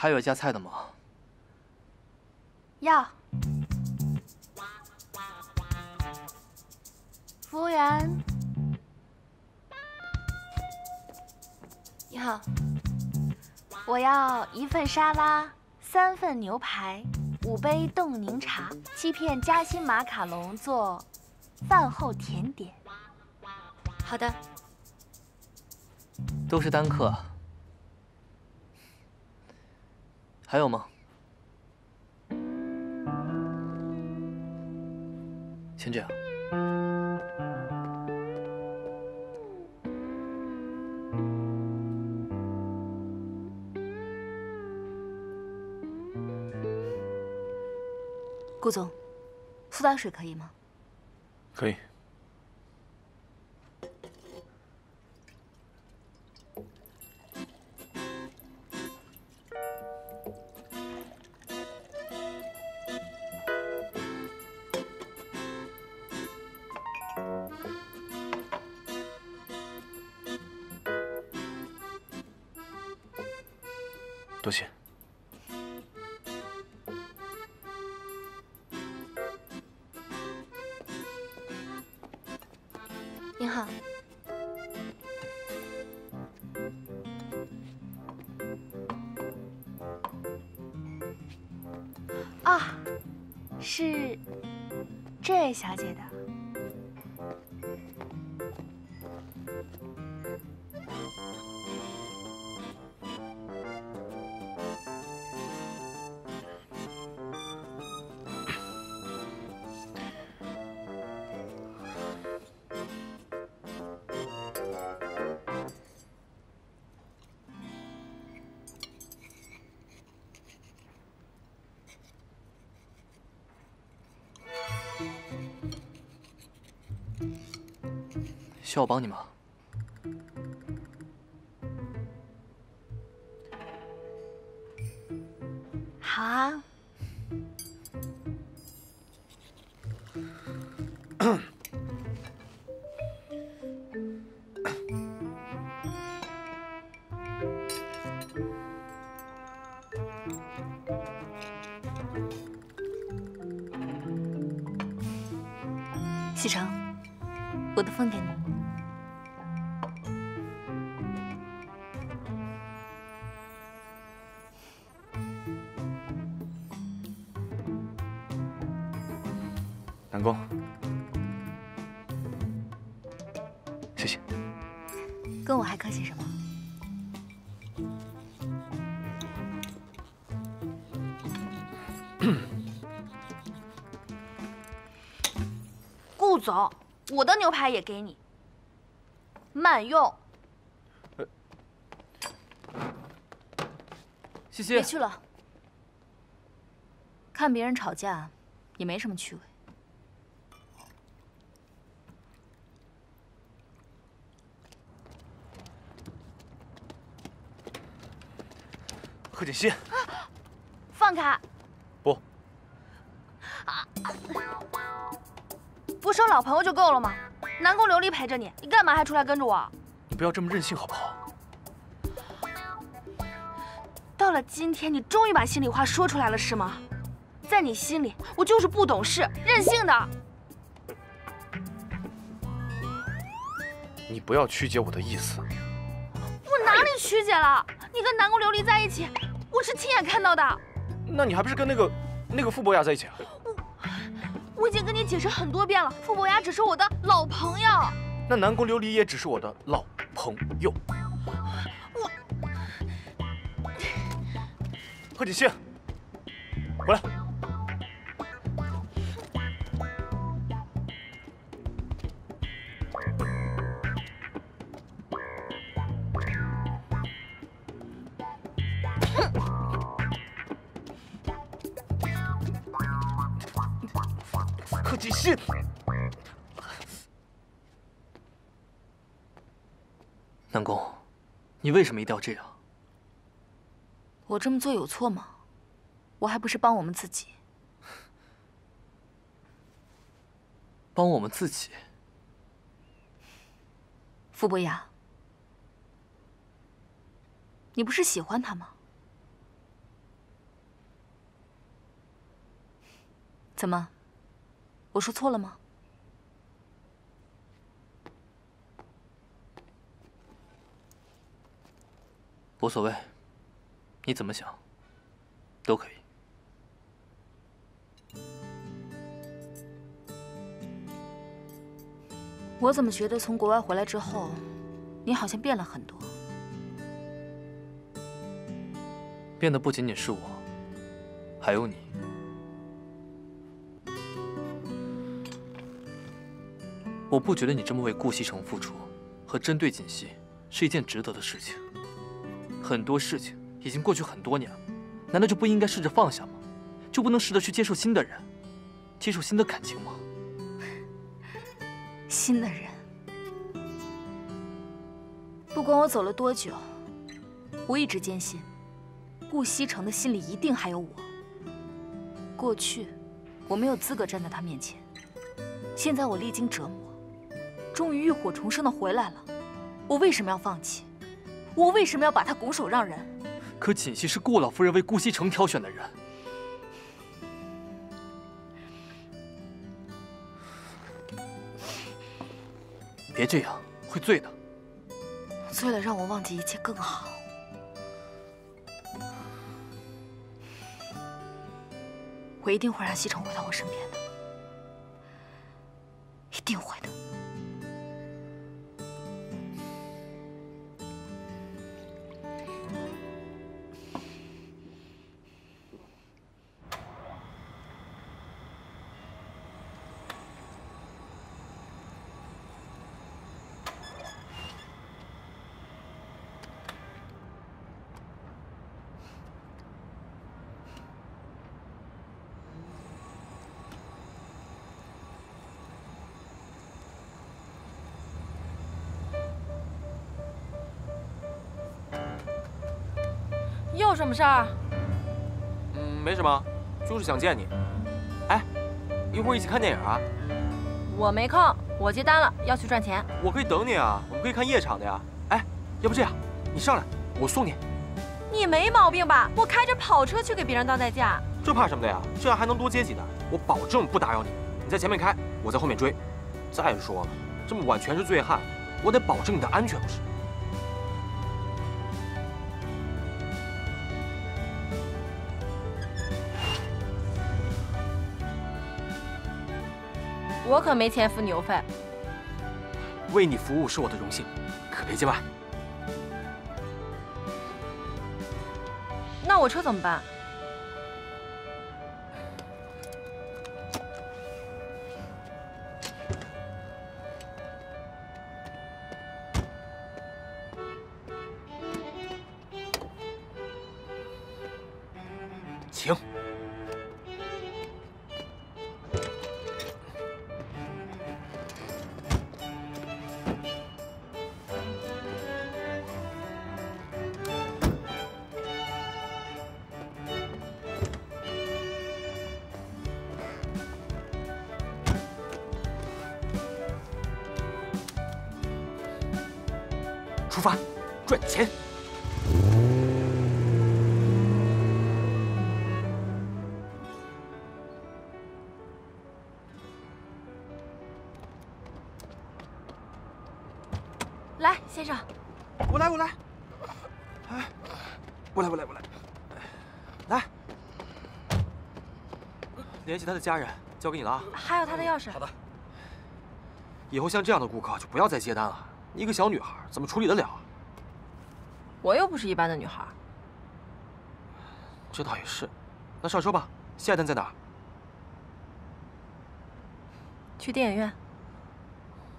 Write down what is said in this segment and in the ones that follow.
还有加菜的吗？要。服务员，你好，我要一份沙拉，三份牛排，五杯冻柠茶，七片夹心马卡龙做饭后甜点。好的。都是单客，还有吗？先这样。顾总，苏打水可以吗？可以。你好。啊，是这位小姐的。需要我帮你吗？顾总，我的牛排也给你，慢用。西西，别去了。看别人吵架，也没什么趣味。贺锦熙，放开！不，不收老朋友就够了吗？南宫琉璃陪着你，你干嘛还出来跟着我？你不要这么任性好不好？到了今天，你终于把心里话说出来了是吗？在你心里，我就是不懂事、任性的。你不要曲解我的意思。我哪里曲解了？你跟南宫琉璃在一起。我是亲眼看到的，那你还不是跟那个那个傅博雅在一起啊？我我已经跟你解释很多遍了，傅伯牙只是我的老朋友。那南宫琉璃也只是我的老朋友。我贺锦熙，回来。南宫你为什么一定要这样？我这么做有错吗？我还不是帮我们自己帮我们自己？傅博雅你不是喜欢他吗？怎么我说错了吗？无所谓，你怎么想都可以。我怎么觉得从国外回来之后，你好像变了很多？变的不仅仅是我，还有你。我不觉得你这么为顾西城付出和针对锦溪是一件值得的事情。很多事情已经过去很多年了，难道就不应该试着放下吗？就不能试着去接受新的人，接受新的感情吗？新的人，不管我走了多久，我一直坚信，顾西城的心里一定还有我。过去，我没有资格站在他面前，现在我历经折磨，终于浴火重生的回来了，我为什么要放弃？我为什么要把他拱手让人？可锦溪是顾老夫人为顾西城挑选的人。别这样，会醉的。醉了，让我忘记一切更好。我一定会让西城回到我身边的，一定会的。有什么事儿？嗯，没什么，就是想见你。哎，一会儿一起看电影啊？我没空，我接单了，要去赚钱。我可以等你啊，我们可以看夜场的呀。哎，要不这样，你上来，我送你。你没毛病吧？我开着跑车去给别人当代驾，这怕什么的呀？这样还能多接几单。我保证不打扰你。你在前面开，我在后面追。再说了，这么晚全是醉汉，我得保证你的安全，不是？我可没钱付油费。为你服务是我的荣幸，可别见外。那我车怎么办？请。哎，我来，我来，我来。来，联系他的家人，交给你了啊。还有他的钥匙。好的。以后像这样的顾客就不要再接单了。你一个小女孩怎么处理得了？我又不是一般的女孩。这倒也是。那上车吧。下一单在哪儿？去电影院。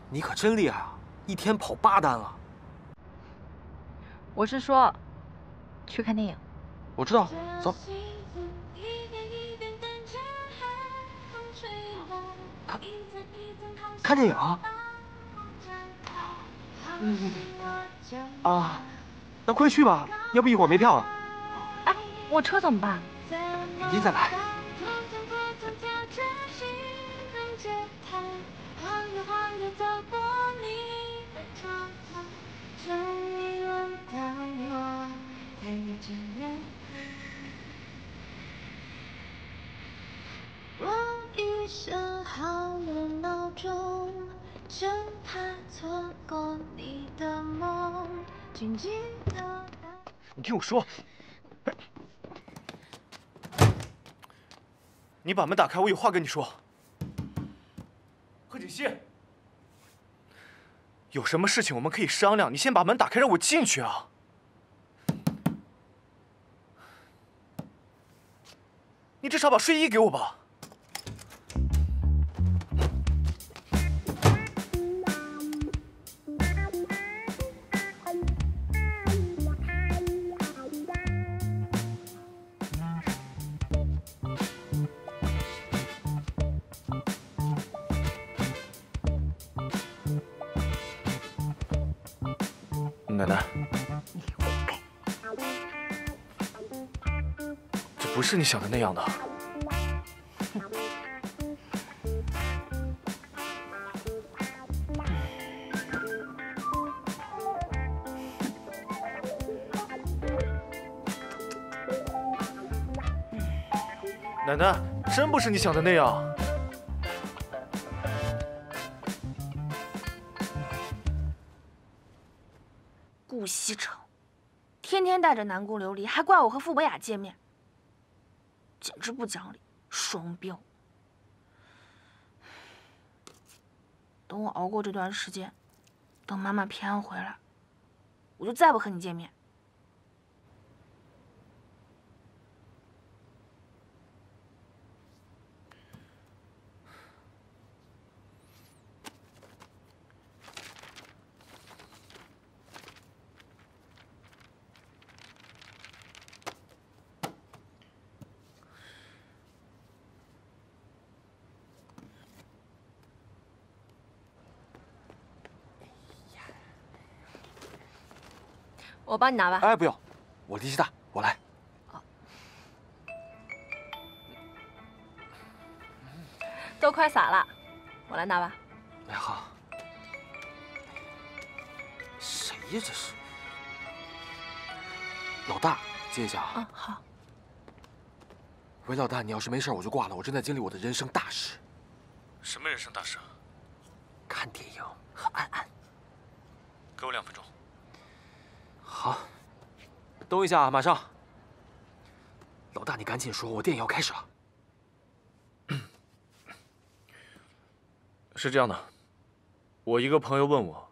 你可真厉害啊！一天跑八单了。我是说，去看电影。我知道，走。看，看电影啊。嗯。啊，那快去吧，要不一会儿没票了。哎，我车怎么办？明天再来。设好了闹钟，就怕错过你的梦。请记得。你听我说，你把门打开，我有话跟你说。贺景熙，有什么事情我们可以商量，你先把门打开，让我进去啊！你至少把睡衣给我吧。奶奶，不是你想的那样的。奶奶，真不是你想的那样。顾西城，天天带着南宫琉璃，还怪我和傅博雅见面，简直不讲理，双标。等我熬过这段时间，等妈妈平安回来，我就再不和你见面。我帮你拿吧。哎，不用，我力气大，我来。都快洒了，我来拿吧。哎，好。谁呀？这是老大，接一下啊。嗯，好。喂，老大，你要是没事，我就挂了。我正在经历我的人生大事。什么人生大事？看电影和安安。给我两分钟。好，等我一下啊，马上。老大，你赶紧说，我电影要开始了。是这样的，我一个朋友问我，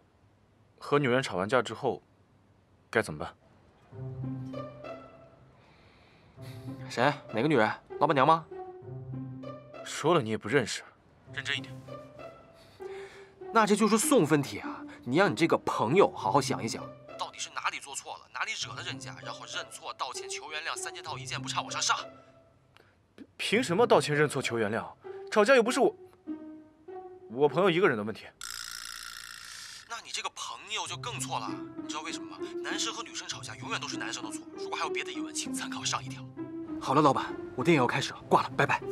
和女人吵完架之后该怎么办？谁？哪个女人？老板娘吗？说了你也不认识，认真一点。那这就是送分题啊！你让你这个朋友好好想一想，到底是哪里做错了，哪里惹了人家，然后认错、道歉、求原谅，三件套一件不差往上上。凭什么道歉、认错、求原谅？吵架又不是我，我朋友一个人的问题。那你这个朋友就更错了，你知道为什么吗？男生和女生吵架永远都是男生的错。如果还有别的疑问，请参考上一条。好了，老板，我电影要开始了，挂了，拜拜。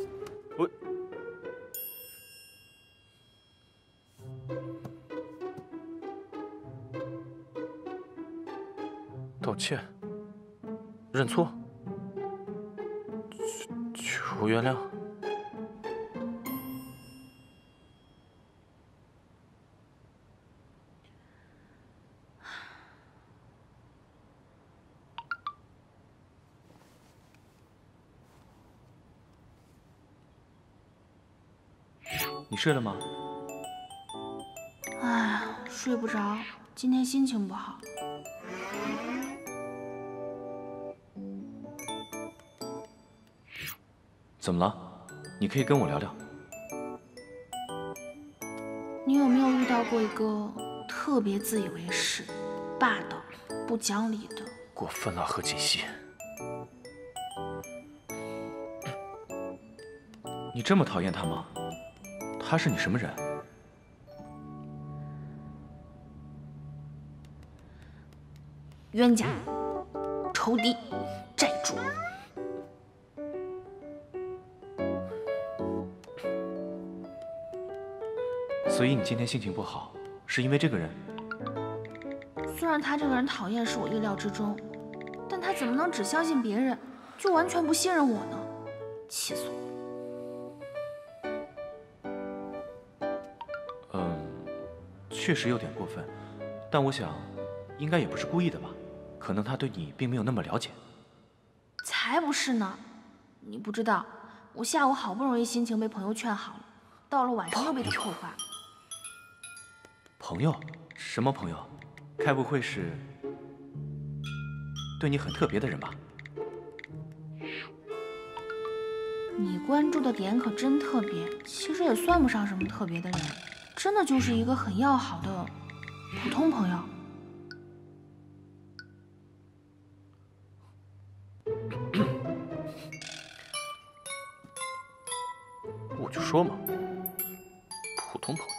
道歉，认错，求原谅。你睡了吗？哎，睡不着，今天心情不好。怎么了？你可以跟我聊聊。你有没有遇到过一个特别自以为是、霸道、不讲理的？过分了，何锦熙。你这么讨厌他吗？他是你什么人？冤家、仇敌、所以你今天心情不好，是因为这个人？虽然他这个人讨厌是我意料之中，但他怎么能只相信别人，就完全不信任我呢？气死我了！嗯，确实有点过分，但我想，应该也不是故意的吧？可能他对你并没有那么了解。才不是呢！你不知道，我下午好不容易心情被朋友劝好了，到了晚上又被他扣话。朋友？什么朋友？该不会是对你很特别的人吧？你关注的点可真特别，其实也算不上什么特别的人，真的就是一个很要好的普通朋友。我就说嘛，普通朋友。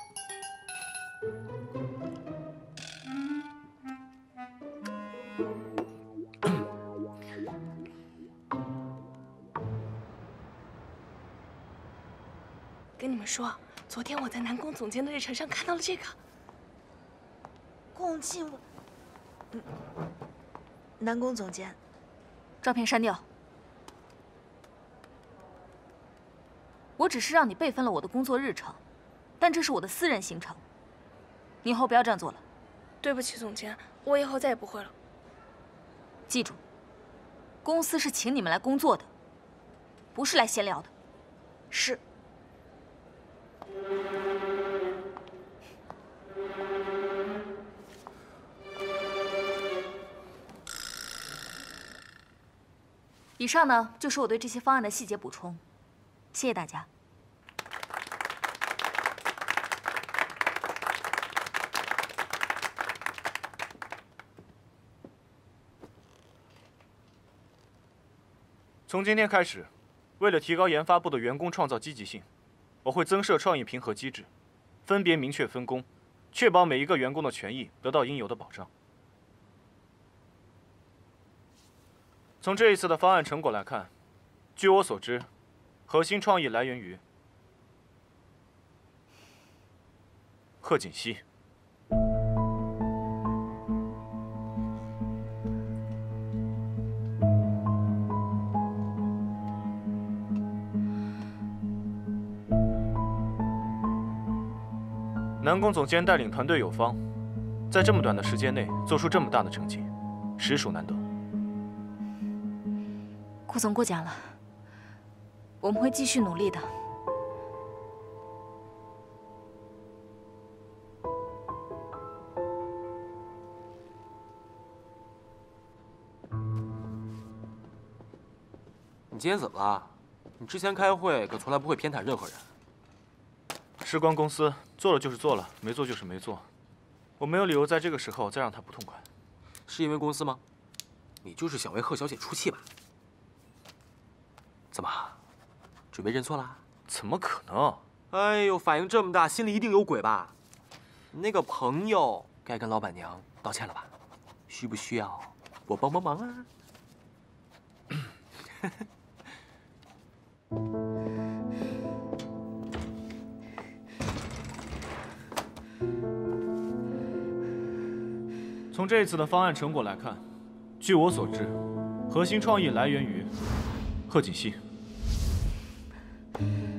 说，昨天我在南宫总监的日程上看到了这个。共进，嗯，南宫总监，照片删掉。我只是让你备份了我的工作日程，但这是我的私人行程，你以后不要这样做了。对不起，总监，我以后再也不会了。记住，公司是请你们来工作的，不是来闲聊的。是。以上呢，就是我对这些方案的细节补充。谢谢大家。从今天开始，为了提高研发部的员工创造积极性，我会增设创意评核机制，分别明确分工，确保每一个员工的权益得到应有的保障。从这一次的方案成果来看，据我所知，核心创意来源于贺锦熙。南宫总监带领团队有方，在这么短的时间内做出这么大的成绩，实属难得。顾总过奖了，我们会继续努力的。你今天怎么了？你之前开会可从来不会偏袒任何人。事关公司，做了就是做了，没做就是没做。我没有理由在这个时候再让他不痛快。是因为公司吗？你就是想为贺小姐出气吧？怎么，准备认错啦？怎么可能？哎呦，反应这么大，心里一定有鬼吧？那个朋友该跟老板娘道歉了吧？需不需要我帮帮忙啊？从这次的方案成果来看，据我所知，核心创意来源于贺锦熙。Mm-hmm.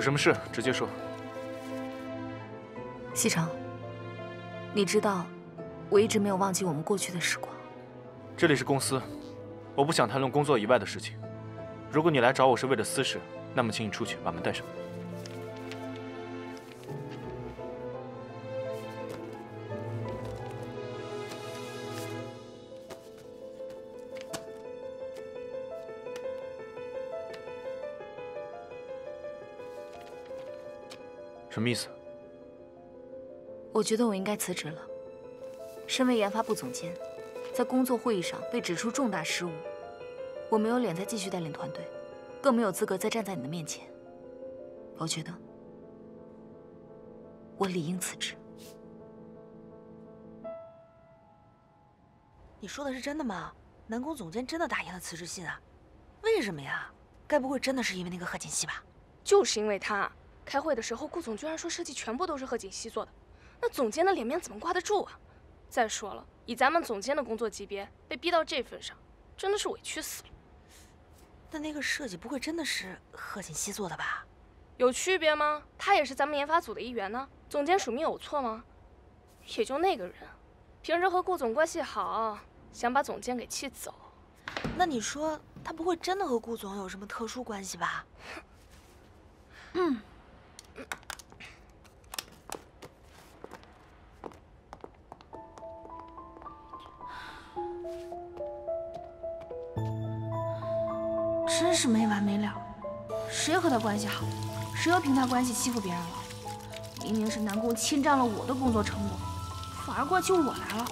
有什么事直接说。西城，你知道，我一直没有忘记我们过去的时光。这里是公司，我不想谈论工作以外的事情。如果你来找我是为了私事，那么请你出去，把门带上。什么意思？我觉得我应该辞职了。身为研发部总监，在工作会议上被指出重大失误，我没有脸再继续带领团队，更没有资格再站在你的面前。我觉得我理应辞职。你说的是真的吗？南宫总监真的打印了辞职信啊？为什么呀？该不会真的是因为那个贺锦熙吧？就是因为他。开会的时候，顾总居然说设计全部都是贺锦熙做的，那总监的脸面怎么挂得住啊？再说了，以咱们总监的工作级别，被逼到这份上，真的是委屈死了。那那个设计不会真的是贺锦熙做的吧？有区别吗？他也是咱们研发组的一员呢。总监署名有错吗？也就那个人，平时和顾总关系好，想把总监给气走。那你说他不会真的和顾总有什么特殊关系吧？嗯。真是没完没了，谁和他关系好，谁又凭他关系欺负别人了？明明是南宫侵占了我的工作成果，反而怪起我来了。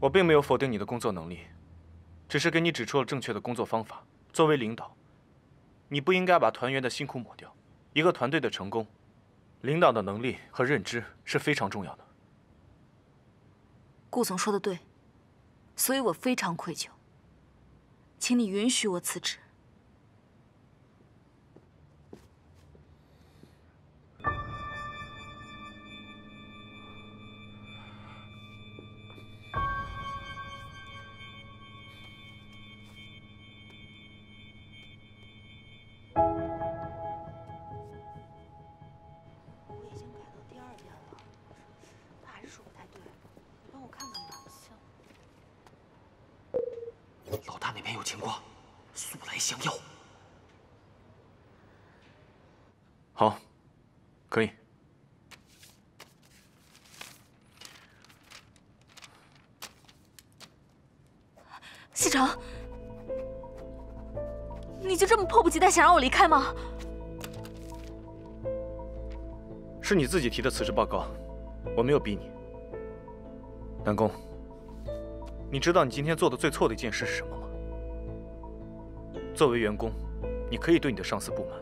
我并没有否定你的工作能力。只是给你指出了正确的工作方法。作为领导，你不应该把团员的辛苦抹掉。一个团队的成功，领导的能力和认知是非常重要的。顾总说的对，所以我非常愧疚。请你允许我辞职。西城，你就这么迫不及待想让我离开吗？是你自己提的辞职报告，我没有逼你。南宫，你知道你今天做的最错的一件事是什么吗？作为员工，你可以对你的上司不满，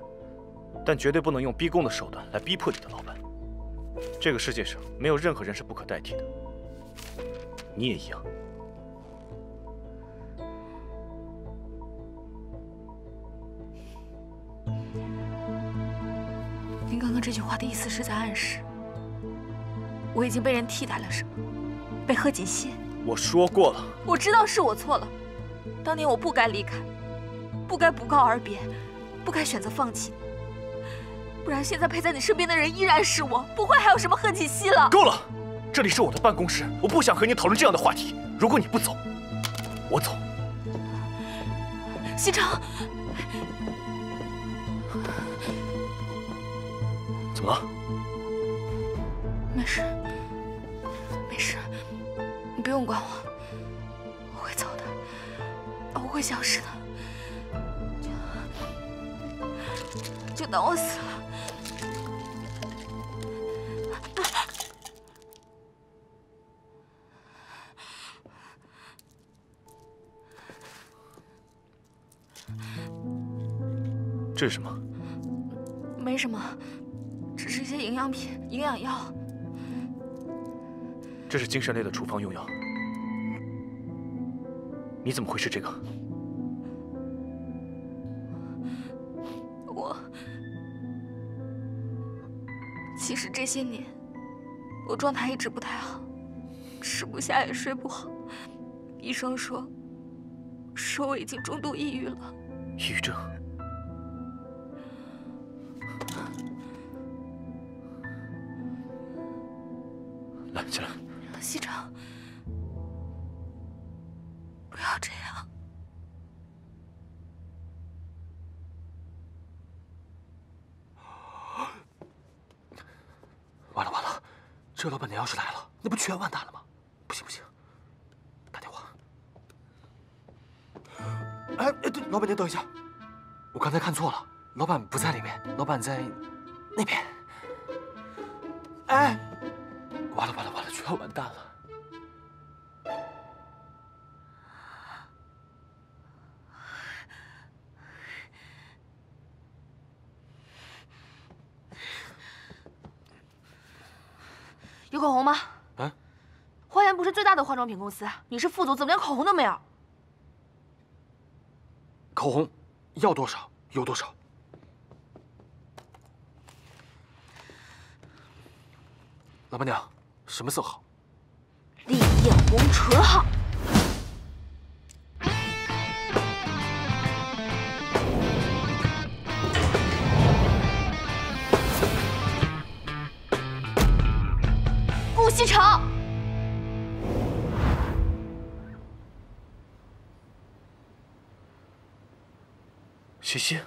但绝对不能用逼宫的手段来逼迫你的老板。这个世界上没有任何人是不可代替的，你也一样。意思是在暗示，我已经被人替代了，是吗？被贺锦熙？我说过了，我知道是我错了。当年我不该离开，不该不告而别，不该选择放弃。不然现在陪在你身边的人依然是我，不会还有什么贺锦熙了。够了，这里是我的办公室，我不想和你讨论这样的话题。如果你不走，我走。西城。怎么了？没事，没事，你不用管我，我会走的，我会消失的，就就当我死了。这是什么？没什么。营养品、营养药。这是精神类的处方用药。你怎么会吃这个？我其实这些年我状态一直不太好，吃不下也睡不好。医生说，说我已经中度抑郁了。抑郁症。哎哎，对，老板您等一下，我刚才看错了，老板不在里面，老板在那边。哎，完了完了完了，就要完蛋了。有口红吗？嗯？花颜不是最大的化妆品公司，你是副总，怎么连口红都没有？口红要多少有多少。老板娘，什么色号？烈焰红唇号。顾西城，西西，